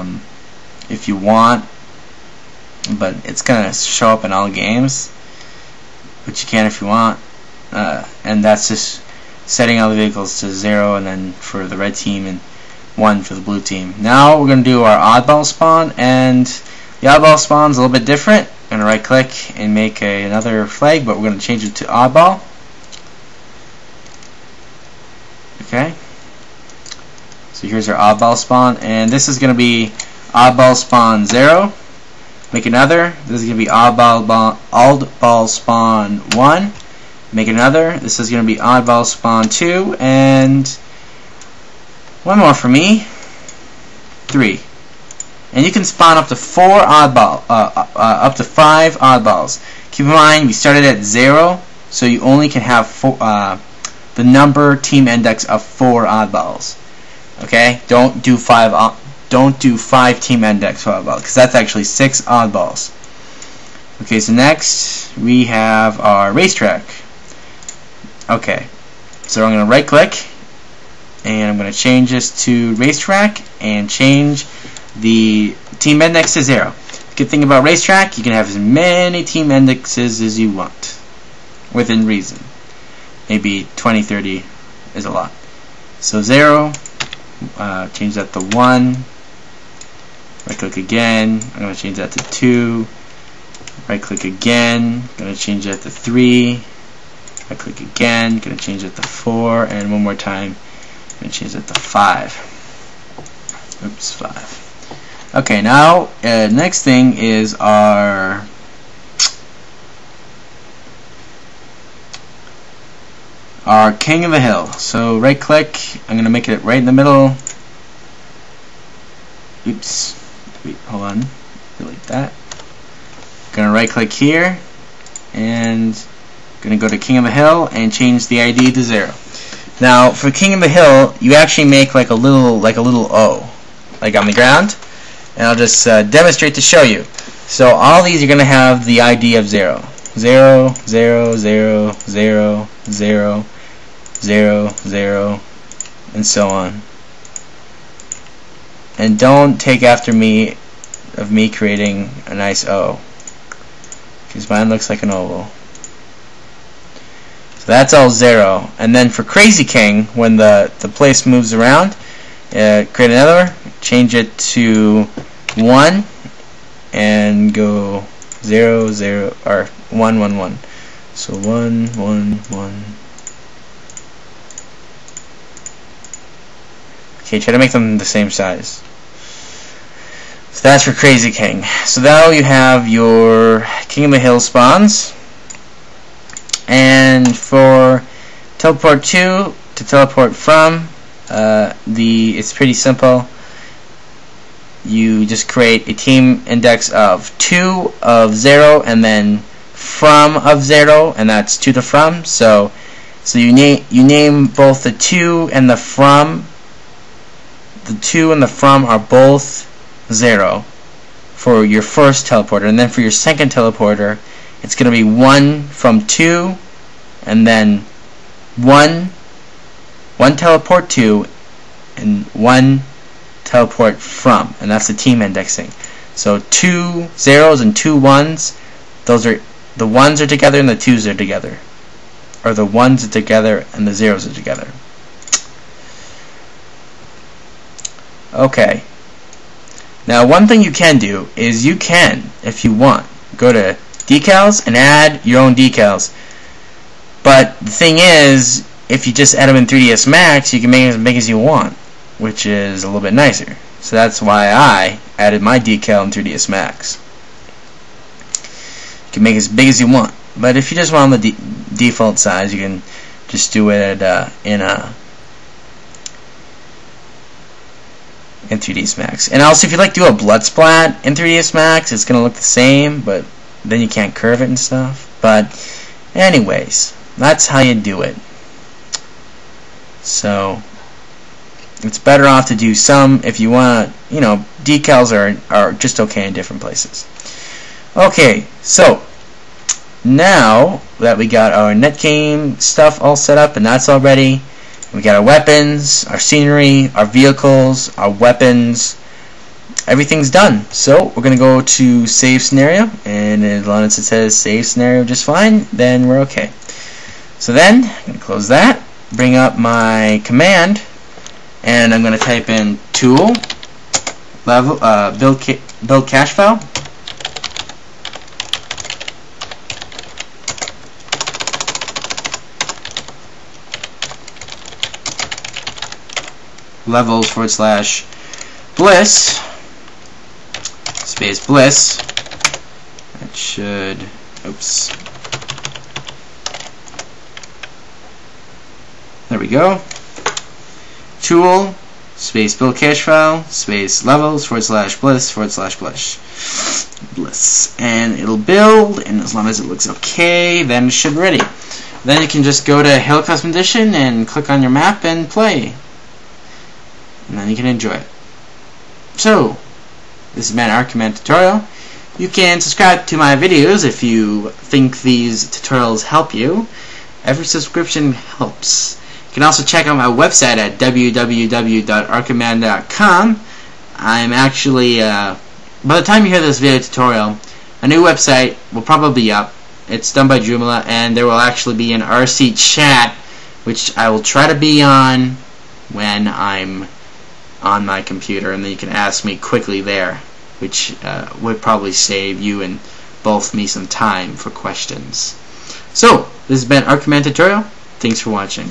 um, if you want, but it's gonna show up in all games, but you can if you want, uh, and that's just setting all the vehicles to zero, and then for the red team and one for the blue team. Now we're gonna do our oddball spawn, and the oddball spawn's a little bit different. I'm gonna right click and make a, another flag, but we're gonna change it to oddball. Okay. So here's our oddball spawn, and this is going to be oddball spawn 0. Make another. This is going to be oddball, oddball spawn 1. Make another. This is going to be oddball spawn 2. And one more for me. 3. And you can spawn up to 4 oddball, uh, uh, uh, up to 5 oddballs. Keep in mind, we started at 0, so you only can have four, uh, the number team index of 4 oddballs. Okay, don't do five. Don't do five team index oddballs because that's actually six oddballs. Okay, so next we have our racetrack. Okay, so I'm going to right click and I'm going to change this to racetrack and change the team index to zero. Good thing about racetrack, you can have as many team indexes as you want within reason. Maybe 20, 30 is a lot. So zero, uh, change that to 1 right click again. I'm going to change that to 2 right click again. Going to change that to 3 right click again. Going to change that to 4 and one more time. Going to change that to 5 oops 5 okay now uh, next thing is our our King of the Hill. So right click, I'm going to make it right in the middle. Oops. Wait, hold on. Delete that. Going to right click here and going to go to King of the Hill and change the ID to 0. Now for King of the Hill, you actually make like a little like a little O like on the ground. And I'll just uh, demonstrate to show you. So all these are going to have the ID of 0. 0, 0, 0, 0, 0, 0, 0, and so on. And don't take after me of me creating a nice O. Because mine looks like an oval. So that's all 0. And then for Crazy King, when the, the place moves around, uh, create another, change it to 1, and go 0, 0, or 1, 1, 1. So 1, 1, 1. Okay, try to make them the same size. So that's for Crazy King. So now you have your King of the Hill spawns. And for teleport to to teleport from, uh, the it's pretty simple. You just create a team index of 2 of 0 and then from of 0 and that's to the from. So so you name you name both the to and the from the to and the from are both 0 for your first teleporter. And then for your second teleporter, it's going to be 1 from 2, and then 1, 1 teleport to, and 1 teleport from. And that's the team indexing. So two zeros and two ones, those are the ones are together and the twos are together. Or the ones are together and the zeros are together. Okay. Now one thing you can do is you can, if you want, go to decals and add your own decals. But the thing is, if you just add them in 3ds Max, you can make it as big as you want, which is a little bit nicer. So that's why I added my decal in 3ds Max. You can make it as big as you want. But if you just want the default size, you can just do it uh, in a in 3ds Max. And also, if you like do a blood splat in 3ds Max, it's to look the same, but then you can't curve it and stuff. But anyways, that's how you do it. So it's better off to do some if you want you know, decals are, are just okay in different places. Okay, so now that we got our netgame stuff all set up and that's all ready, we got our weapons, our scenery, our vehicles, our weapons, everything's done. So we're gonna go to save scenario, and as long as it says save scenario just fine, then we're okay. So then I'm gonna close that, bring up my command, and I'm gonna type in tool level uh, build build cache file. Levels forward slash bliss space bliss. That should oops. There we go. Tool space build cache file space levels forward slash bliss forward slash bliss bliss. And it'll build and as long as it looks okay then it should be ready. Then you can just go to Halo Custom Edition and click on your map and play and then you can enjoy it. So, this has been our tutorial. You can subscribe to my videos if you think these tutorials help you. Every subscription helps. You can also check out my website at www.arcommand.com. I'm actually, uh, by the time you hear this video tutorial, a new website will probably be up. It's done by Joomla, and there will actually be an RC chat, which I will try to be on when I'm on my computer and then you can ask me quickly there which uh, would probably save you and both me some time for questions. So, this has been ARKaMAN tutorial. Thanks for watching.